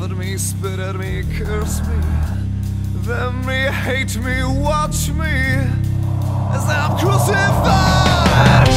laugh me, spit at me, curse me. Then me, hate me, watch me as I'm crucified.